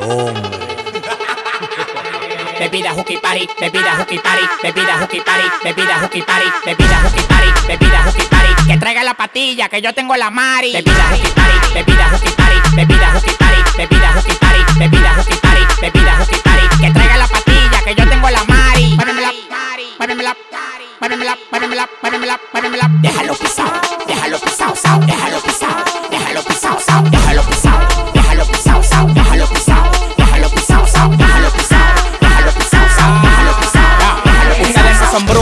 hombre. Bebida hooky party, bebida hooky party, bebida hooky party, bebida hooky party, bebida hooky party, bebida hooky party. Que traiga la patilla, que yo tengo la mari. Bebida hooky party, bebida hooky party, bebida hooky party, bebida hooky party, bebida hooky party, bebida hooky party. Que traiga la patilla, que yo tengo la mari. Párenmela, párenmela, párenmela, párenmela, párenmela, párenmela. Déjalo pisado,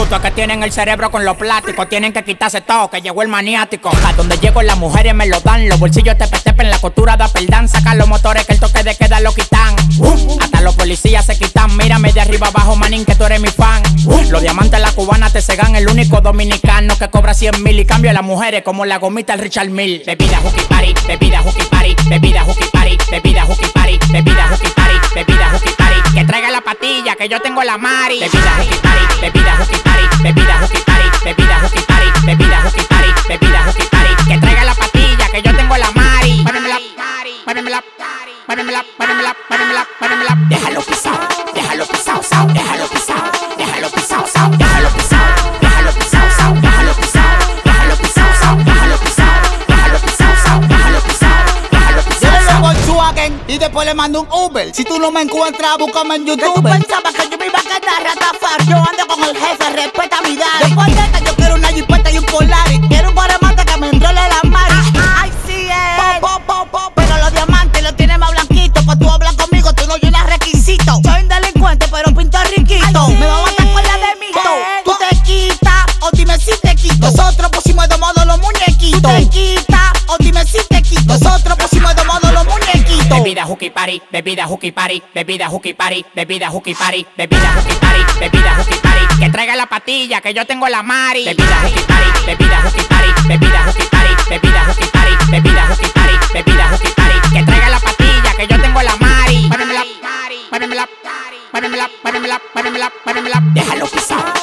brutos que tienen el cerebro con los plásticos, tienen que quitarse todo, que llegó el maniático. A donde llego las mujeres me lo dan, los bolsillos te en la costura da perdán, sacan los motores que el toque de queda lo quitan. Hasta los policías se quitan, mírame de arriba abajo, manín, que tú eres mi fan. Los diamantes la cubana te cegan, el único dominicano que cobra 100 mil y cambia a las mujeres como la gomita el Richard Mill. Bebida hooky party, bebida que yo tengo la mari. Bebida hooky party, bebida hooky party, bebida hooky party, bebida hooky party, bebida hooky party, bebida hooky party. Que traiga la patilla, que yo tengo la mari. Párenmela, párenmela, párenmela, párenmela, párenmela, párenmela. Déjalo Volkswagen y después le mando un Uber. Si tú no me encuentras, búscame en Que tú YouTube. pensabas que yo me iba a quedar ratafar Yo ando con el jefe, respeta mi daddy Después de esta yo Bebida hooky party, bebida hooky party, bebida hooky party, bebida hooky party, bebida hooky party, bebida hooky party. Que traiga la patilla, que yo tengo la mari. Bebida hooky party, bebida hooky party, bebida hooky party, bebida hooky party, bebida hooky party, bebida hooky party. Que traiga la patilla, que yo tengo la mari. Párenmela, párenmela, párenmela, párenmela, párenmela, párenmela. Déjalo pisado,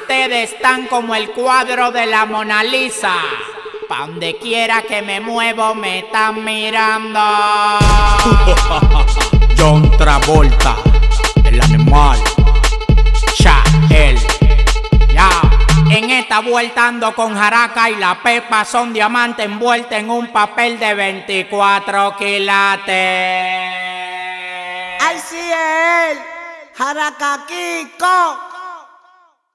Ustedes están como el cuadro de la Mona Lisa. Pa' donde quiera que me muevo me están mirando. John Travolta, el animal. Chael. Ya, en esta vuelta ando con jaraca y la pepa son diamante envuelta en un papel de 24 quilates. Ay, sí es él, Jaraca Kiko